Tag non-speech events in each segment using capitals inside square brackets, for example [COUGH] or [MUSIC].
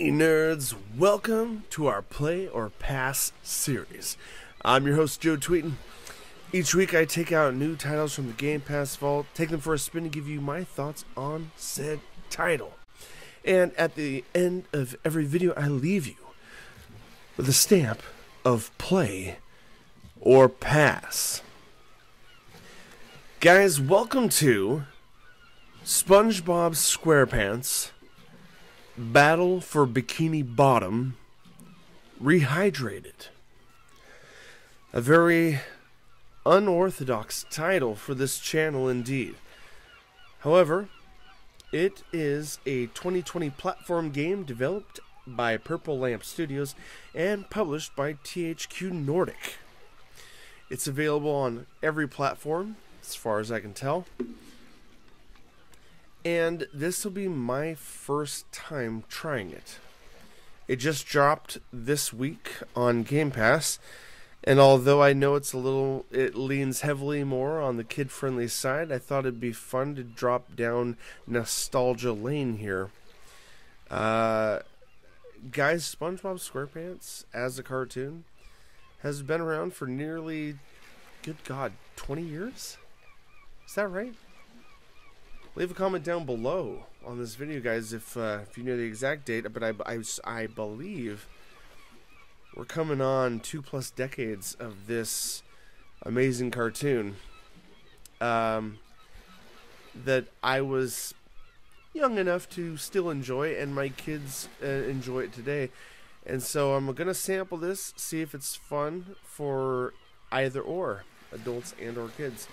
Hey nerds, welcome to our Play or Pass series. I'm your host Joe Tweetin. Each week I take out new titles from the Game Pass vault, take them for a spin and give you my thoughts on said title. And at the end of every video I leave you with a stamp of Play or Pass. Guys, welcome to SpongeBob SquarePants Battle for Bikini Bottom Rehydrated. A very unorthodox title for this channel indeed. However, it is a 2020 platform game developed by Purple Lamp Studios and published by THQ Nordic. It's available on every platform, as far as I can tell. And this will be my first time trying it. It just dropped this week on Game Pass, and although I know it's a little, it leans heavily more on the kid friendly side, I thought it'd be fun to drop down nostalgia lane here. Uh, guys, SpongeBob SquarePants as a cartoon has been around for nearly, good God, 20 years? Is that right? Leave a comment down below on this video, guys, if uh, if you know the exact date. But I, I, I believe we're coming on two plus decades of this amazing cartoon um, that I was young enough to still enjoy, and my kids uh, enjoy it today. And so I'm gonna sample this, see if it's fun for either or adults and or kids.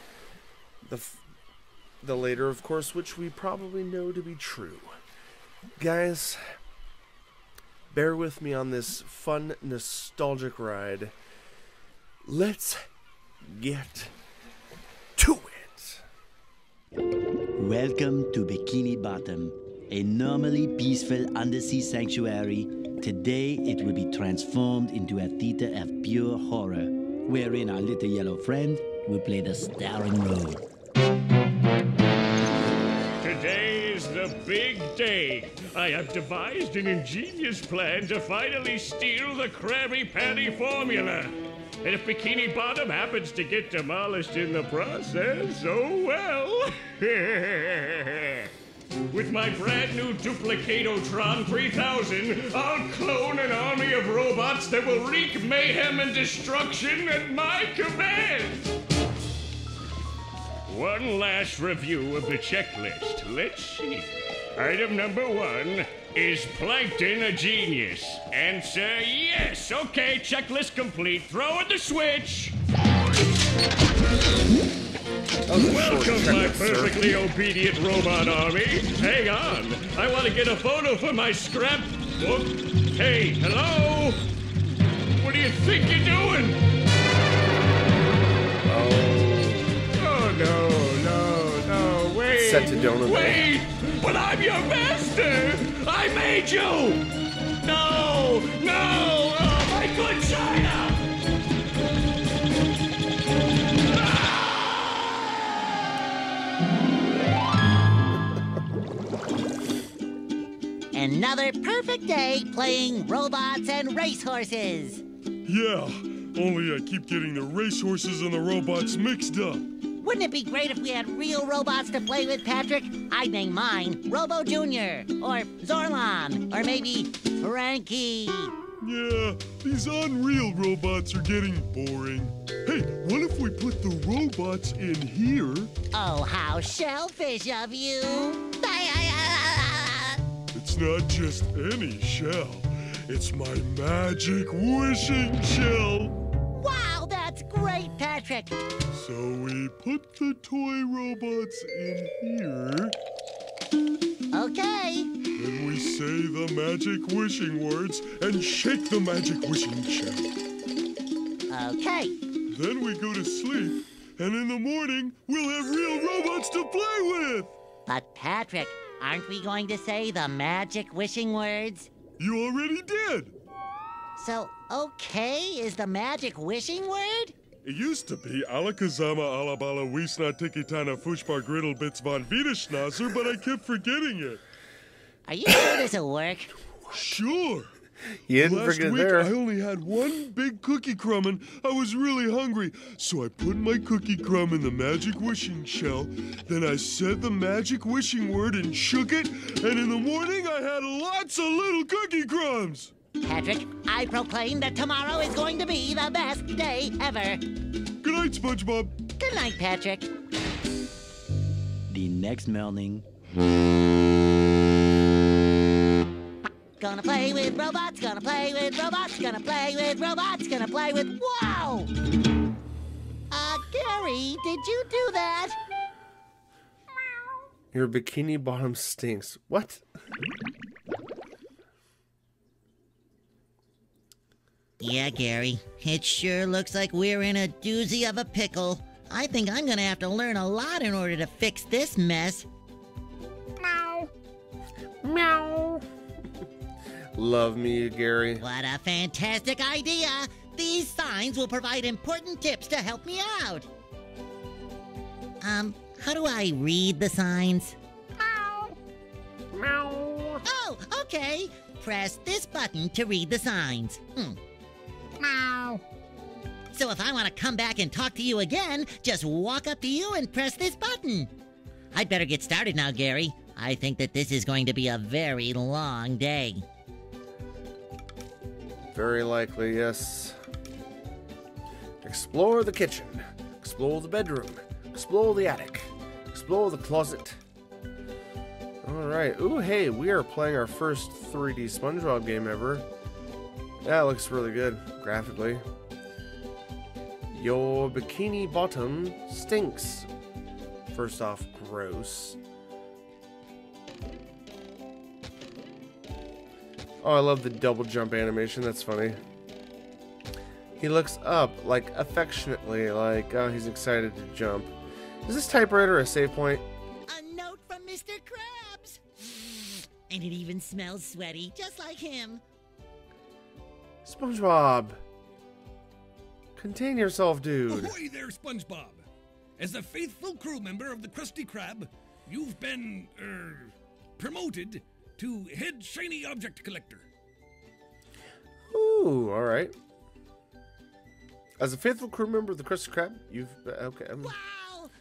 The the later, of course, which we probably know to be true. Guys, bear with me on this fun, nostalgic ride. Let's get to it. Welcome to Bikini Bottom, a normally peaceful undersea sanctuary. Today it will be transformed into a theater of pure horror, wherein our little yellow friend will play the starring role. The big day. I have devised an ingenious plan to finally steal the Krabby Patty formula. And if Bikini Bottom happens to get demolished in the process, oh well. [LAUGHS] With my brand new Duplicatotron 3000, I'll clone an army of robots that will wreak mayhem and destruction at my command. One last review of the checklist. Let's see. Item number one is Plankton a genius? Answer yes. Okay, checklist complete. Throw in the switch. Welcome, my perfectly obedient robot army. Hang on. I want to get a photo for my scrapbook. Hey, hello? What do you think you're doing? Set to Donut Wait, but I'm your master. I made you. No, no, oh, my good China. Ah! Another perfect day playing robots and racehorses. Yeah, only I keep getting the racehorses and the robots mixed up. Wouldn't it be great if we had real robots to play with, Patrick? I'd name mine Robo Jr. or Zorlon or maybe Frankie. Yeah, these unreal robots are getting boring. Hey, what if we put the robots in here? Oh, how shellfish of you! [LAUGHS] It's not just any shell, it's my magic wishing shell. Wow, that's great, Patrick! So we put the toy robots in here, Okay. then we say the magic wishing words and shake the magic wishing shell. Okay. Then we go to sleep, and in the morning, we'll have real robots to play with. But, Patrick, aren't we going to say the magic wishing words? You already did. So, okay is the magic wishing word? It used to be Alakazama Alabala Wiesna Tikitana Fushbar Griddle Bits von Wiederschnauzer, but I kept forgetting it. Are you sure this'll work? Sure. You didn't Last forget week there. I only had one big cookie crumb and I was really hungry. So I put my cookie crumb in the magic wishing shell. Then I said the magic wishing word and shook it. And in the morning I had lots of little cookie crumbs. Patrick, I proclaim that tomorrow is going to be the best day ever. Good night, SpongeBob. Good night, Patrick. The next morning, Gonna play with robots, gonna play with robots, gonna play with robots, gonna play with. Wow! Uh, Gary, did you do that? Your bikini bottom stinks. What? Yeah, Gary. It sure looks like we're in a doozy of a pickle. I think I'm gonna have to learn a lot in order to fix this mess. Meow. Meow. Love me, Gary. What a fantastic idea! These signs will provide important tips to help me out. Um, how do I read the signs? Meow. Meow. Oh, okay. Press this button to read the signs. Hmm. So if I want to come back and talk to you again, just walk up to you and press this button. I'd better get started now, Gary. I think that this is going to be a very long day. Very likely, yes. Explore the kitchen. Explore the bedroom. Explore the attic. Explore the closet. Alright. Ooh, hey, we are playing our first 3D SpongeBob game ever. That looks really good, graphically. Your bikini bottom stinks. First off, gross. Oh, I love the double jump animation. That's funny. He looks up, like affectionately, like oh, he's excited to jump. Is this typewriter a save point? A note from Mr. Krabs. [SIGHS] And it even smells sweaty, just like him. SpongeBob! Contain yourself, dude. Ahoy there, SpongeBob! As a faithful crew member of the Krusty Krab, you've been, er, promoted to head shiny object collector. Ooh, alright. As a faithful crew member of the Krusty Krab, you've. Okay. um, Wow!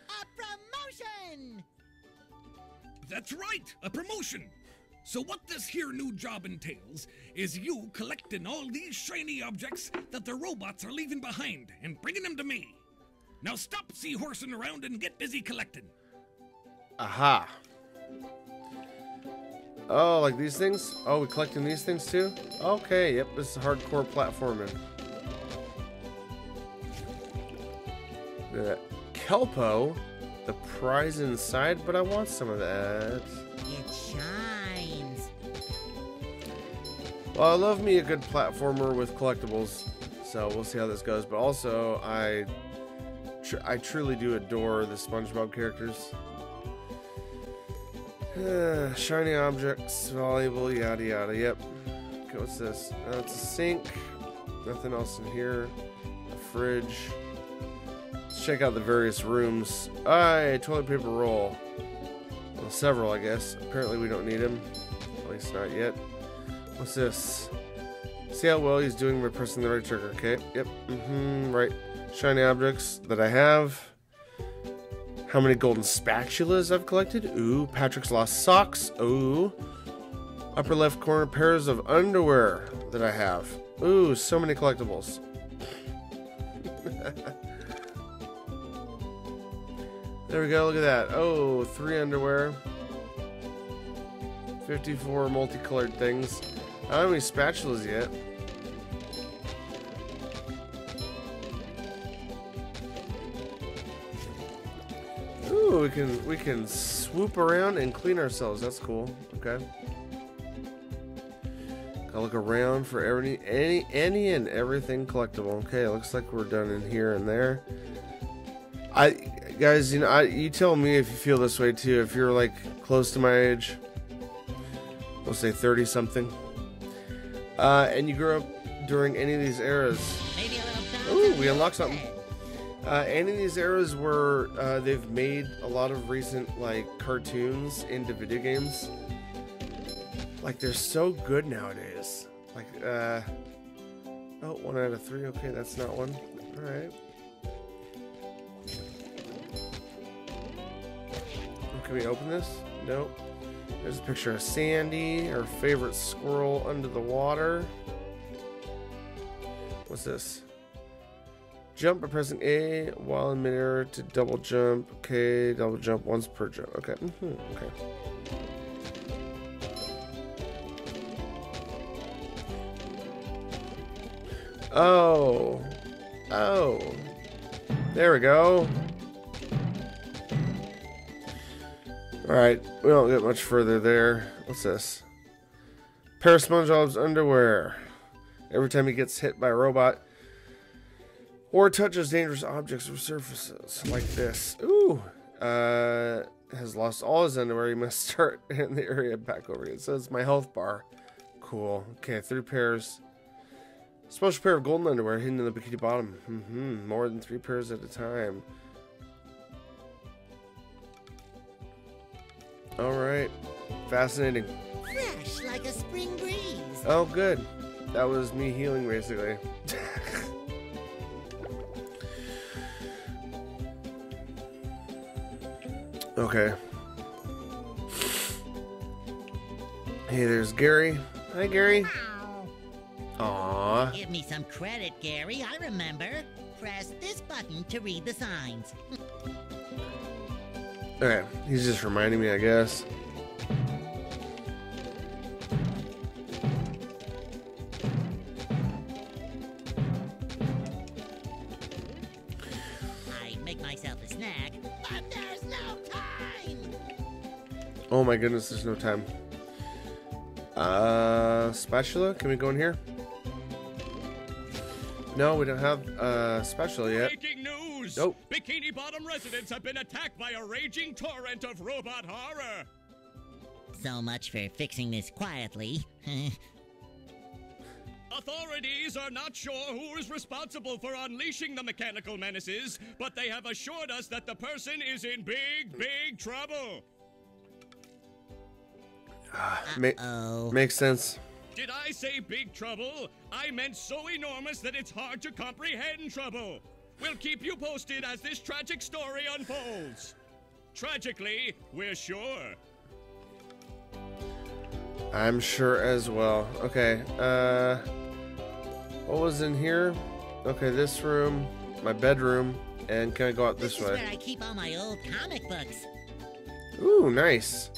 A promotion! That's right, a promotion! So what this here new job entails is you collecting all these shiny objects that the robots are leaving behind and bringing them to me. Now stop seahorsing around and get busy collecting. Aha. Oh, like these things? Oh, we collecting these things too? Okay, yep, this is hardcore platforming. Look at that. Kelpo, the prize inside, but I want some of that. Well, I love me a good platformer with collectibles, so we'll see how this goes. But also, I, tr- I truly do adore the SpongeBob characters. [SIGHS] Shiny objects, valuable, yada yada. Yep. Okay, what's this? Uh, it's a sink. Nothing else in here. A fridge. Let's check out the various rooms. Aye, toilet paper roll. Well, several, I guess. Apparently, we don't need them. At least not yet. What's this? See how well he's doing by pressing the right trigger. Okay. Yep. Mm-hmm. Right. Shiny objects that I have. How many golden spatulas I've collected? Ooh. Patrick's lost socks. Ooh. Upper left corner pairs of underwear that I have. Ooh, so many collectibles. [LAUGHS] there we go. Look at that. Oh, three underwear. 54 multicolored things. I don't have any spatulas yet. Ooh, we can we can swoop around and clean ourselves. That's cool. Okay. Gotta look around for any any any and everything collectible. Okay, looks like we're done in here and there. I guys, you know, I, you tell me if you feel this way too. If you're like close to my age, we'll say 30 something, uh, and you grew up during any of these eras. Maybe a little Ooh, we unlocked something. Uh, any of these eras where uh, they've made a lot of recent like cartoons into video games, Like they're so good nowadays. Like uh oh, one out of three. Okay, that's not one. All right. Can we open this? Nope. There's a picture of Sandy, her favorite squirrel under the water. What's this? Jump by pressing A while in midair to double jump. Okay, double jump once per jump. Okay, hmm okay. Oh, oh, there we go. All right, we don't get much further there. What's this? Pair of SpongeBob's underwear. Every time he gets hit by a robot or touches dangerous objects or surfaces like this. Ooh, uh, has lost all his underwear. He must [LAUGHS] start in the area back over here. So it's my health bar. Cool. Okay, three pairs. Special pair of golden underwear hidden in the bikini bottom. hmm More than three pairs at a time. Fascinating. Fresh like a spring breeze. Oh, good. That was me healing, basically. okay. Hey, there's Gary. Hi, Gary. Aww. Give me some credit, Gary. I remember. Press this button to read the signs. [LAUGHS] Okay, he's just reminding me, I guess. Oh my goodness, there's no time. Uh, spatula? Can we go in here? No, we don't have uh spatula yet. Breaking news! Nope. Bikini Bottom residents have been attacked by a raging torrent of robot horror. So much for fixing this quietly. [LAUGHS] Authorities are not sure who is responsible for unleashing the mechanical menaces, but they have assured us that the person is in big, big trouble. Ma- oh. makes sense. Did I say big trouble? I meant so enormous that it's hard to comprehend trouble. We'll keep you posted as this tragic story unfolds. Tragically, we're sure. I'm sure as well. Okay, uh, what was in here? Okay, this room, my bedroom, and can I go out This this is way? where I keep all my old comic books. Ooh, nice.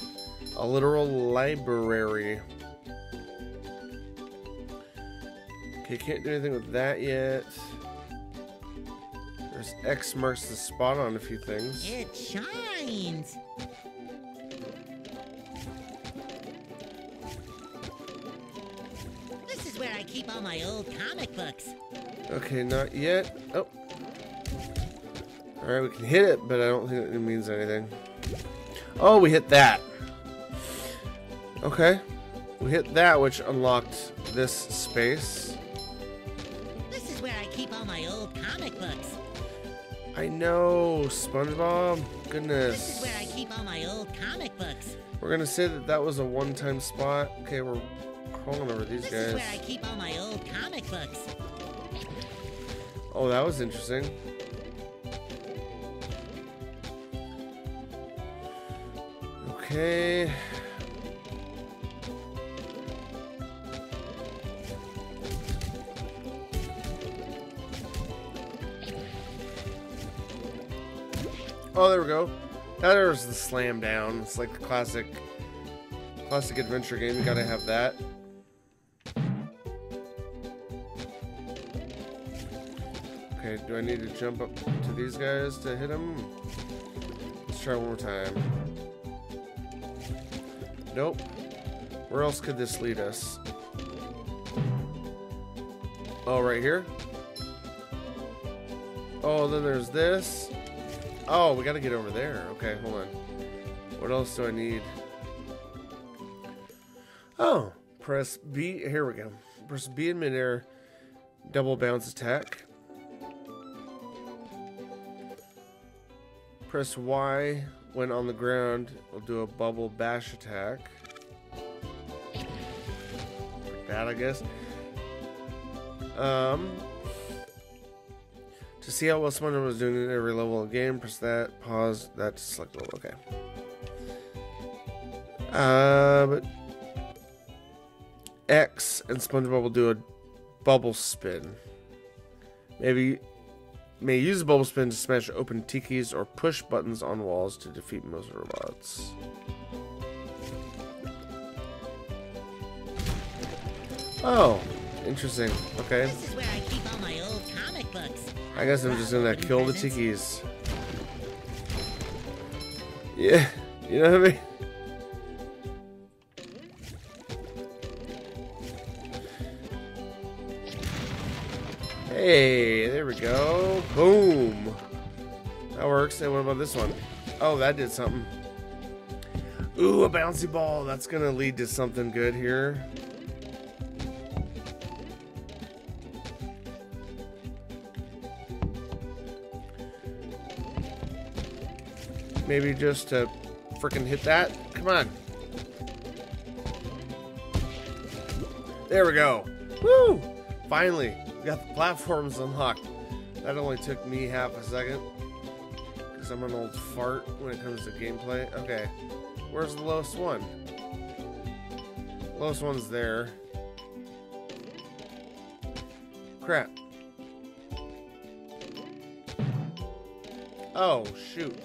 A literal library. Okay, can't do anything with that yet. There's X marks the spot on a few things. It shines. This is where I keep all my old comic books. Okay, not yet. Oh. Alright, we can hit it, but I don't think it means anything. Oh, we hit that. Okay. We hit that, which unlocked this space. This is where I keep all my old comic books. I know, SpongeBob. Goodness. This is where I keep all my old comic books. We're gonna say that that was a one-time spot. Okay, we're crawling over these This is guys. where I keep all my old comic books. Oh, that was interesting. Okay. Oh, there we go. There's the slam down. It's like the classic, classic adventure game. You gotta have that. Okay, do I need to jump up to these guys to hit them? Let's try one more time. Nope. Where else could this lead us? Oh, right here? Oh, then there's this. Oh, we gotta get over there. Okay, hold on. What else do I need? Oh, press B. Here we go. Press B in midair. Double bounce attack. Press Y when on the ground. We'll do a bubble bash attack. Like that, I guess. Um, to see how well someone was doing at every level of game, press that, pause, that select level. Okay. Uh, but X and SpongeBob will do a bubble spin. Maybe may use a bubble spin to smash open tikis or push buttons on walls to defeat most robots. Oh, interesting. Okay. Comic books. I guess I'm just gonna kill the tikis. Yeah, you know what I mean? Hey, there we go. Boom. That works. And what about this one? Oh, that did something. Ooh, a bouncy ball. That's gonna lead to something good here. Maybe just to freaking hit that. Come on. There we go. Woo! Finally, we got the platforms unlocked. That only took me half a second. Because I'm an old fart when it comes to gameplay. Okay. Where's the lowest one? Lowest one's there. Crap. Oh, shoot.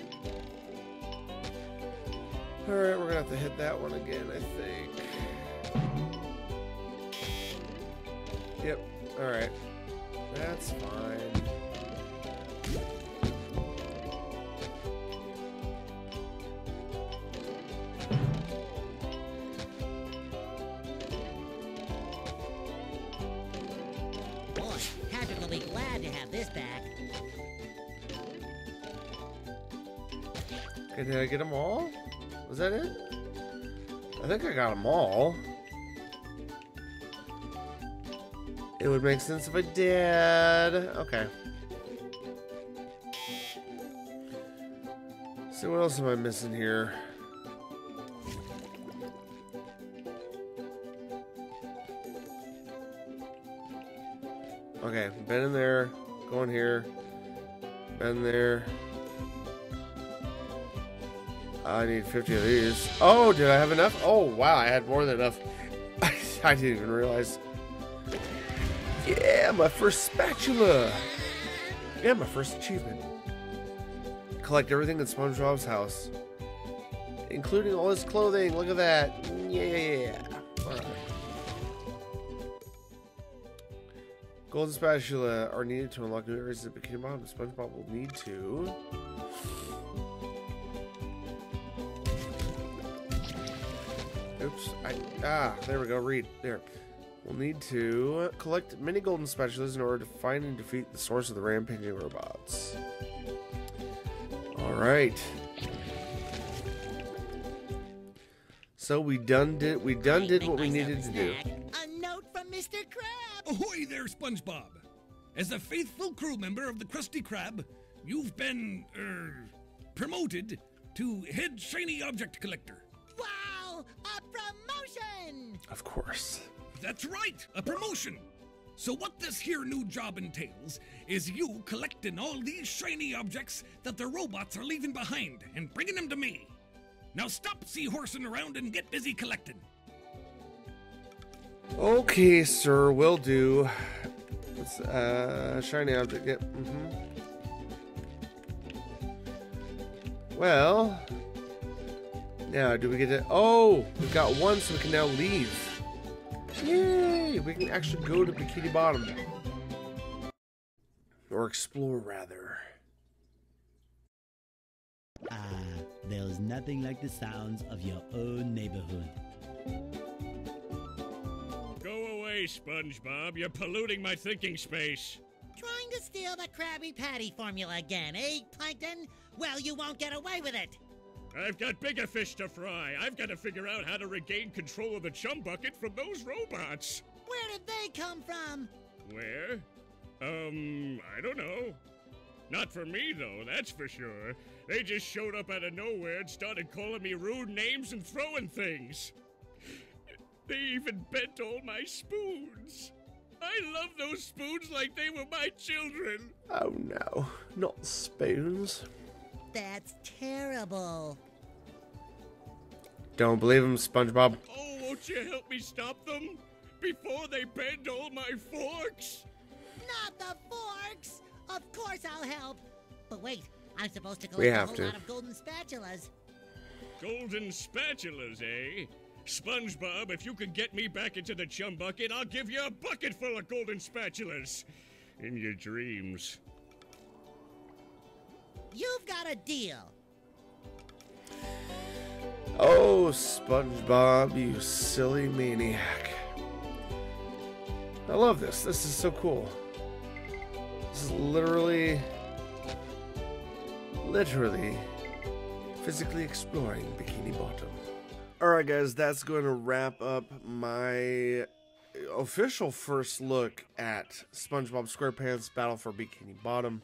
Alright, we're gonna have to hit that one again, I think. Yep, alright. That's fine. Boy, Patrick will be glad to have this back. Did I get them all? Was that it? I think I got them all. It would make sense if I did. Okay. So what else am I missing here? Okay, been in there, need 50 of these. Oh, did I have enough? Oh, wow, I had more than enough. [LAUGHS] I didn't even realize. Yeah, my first spatula. Yeah, my first achievement. Collect everything in SpongeBob's house, including all his clothing. Look at that. Yeah. Golden spatula are needed to unlock new areas of Bikini Bottom. SpongeBob will need to. Oops. I, ah, there we go. Read. There. We'll need to collect many golden spatulas in order to find and defeat the source of the rampaging robots. Alright. So we done did we done did what we needed to do. a note from Mr. Krabs. Ahoy there, SpongeBob! As a faithful crew member of the Krusty Krab, you've been, er, promoted to head shiny object collector. A! Of course. That's right, a promotion. So what this here new job entails is you collecting all these shiny objects that the robots are leaving behind and bringing them to me. Now stop seahorsing around and get busy collecting. Okay, sir, will do. It's uh shiny object. Yep. Mm-hmm. Well, now do we get to? Oh, we've got one, so we can now leave. Yay! We can actually go to Bikini Bottom, or explore rather. Ah, there's nothing like the sounds of your own neighborhood. Go away, SpongeBob. You're polluting my thinking space. Trying to steal the Krabby Patty formula again, eh, Plankton? Well, you won't get away with it. I've got bigger fish to fry. I've got to figure out how to regain control of the chum bucket from those robots. Where did they come from? Where? Um, I don't know. Not for me, though, that's for sure. They just showed up out of nowhere and started calling me rude names and throwing things. They even bent all my spoons. I love those spoons like they were my children. Oh no, not spoons. That's terrible. Don't believe him, SpongeBob. Oh, won't you help me stop them? Before they bend all my forks? Not the forks! Of course I'll help. But wait, I'm supposed to We collect a whole to. lot of golden spatulas. Golden spatulas, eh? SpongeBob, if you can get me back into the chum bucket, I'll give you a bucket full of golden spatulas. In your dreams. You've got a deal. Oh, SpongeBob, you silly maniac. I love this. This is so cool. This is literally, literally, physically exploring Bikini Bottom. Alright, guys, that's going to wrap up my official first look at SpongeBob SquarePants Battle for Bikini Bottom.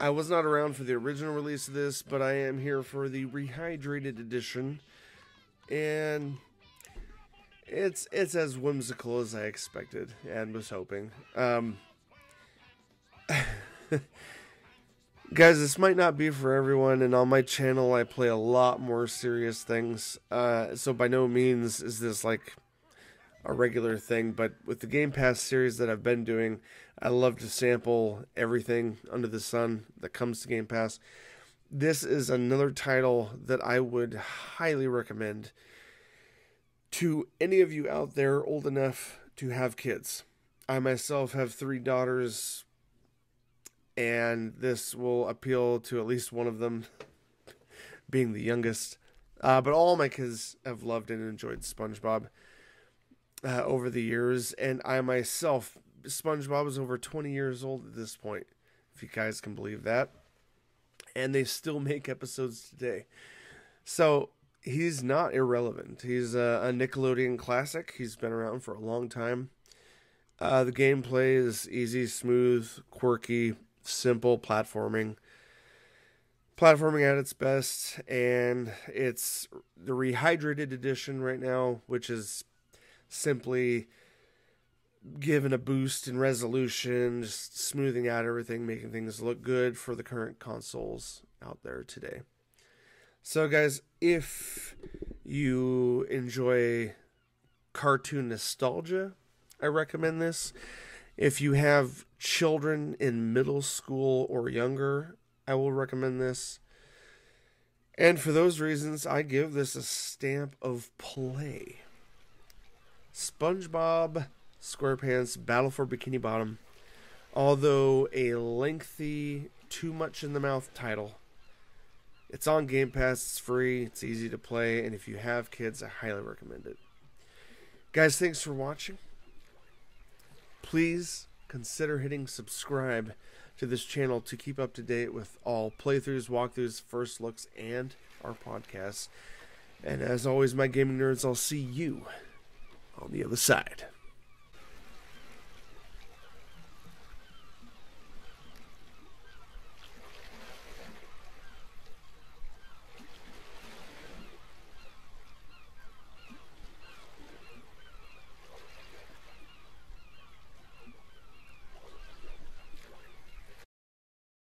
I was not around for the original release of this, but I am here for the rehydrated edition, and it's it's as whimsical as I expected and was hoping. Um, [LAUGHS] guys, this might not be for everyone, and on my channel, I play a lot more serious things. Uh, so by no means is this like a regular thing, but with the Game Pass series that I've been doing, I love to sample everything under the sun that comes to Game Pass. This is another title that I would highly recommend to any of you out there old enough to have kids. I myself have three daughters, and this will appeal to at least one of them, being the youngest. Uh, but all my kids have loved and enjoyed SpongeBob uh, over the years, and I myself, SpongeBob is over 20 years old at this point, if you guys can believe that. And they still make episodes today. So he's not irrelevant. He's a, a Nickelodeon classic. He's been around for a long time. Uh, the gameplay is easy, smooth, quirky, simple platforming. Platforming at its best, and it's the rehydrated edition right now, which is simply given a boost in resolution, just smoothing out everything, making things look good for the current consoles out there today. So, guys, if you enjoy cartoon nostalgia, I recommend this. If you have children in middle school or younger, I will recommend this. And for those reasons, I give this a stamp of play. SpongeBob SquarePants Battle for Bikini Bottom, although a lengthy, too much in the mouth title. It's on Game Pass, it's free, it's easy to play, and if you have kids, I highly recommend it. Guys, thanks for watching. Please consider hitting subscribe to this channel to keep up to date with all playthroughs, walkthroughs, first looks, and our podcasts. And as always, my gaming nerds, I'll see you on the other side.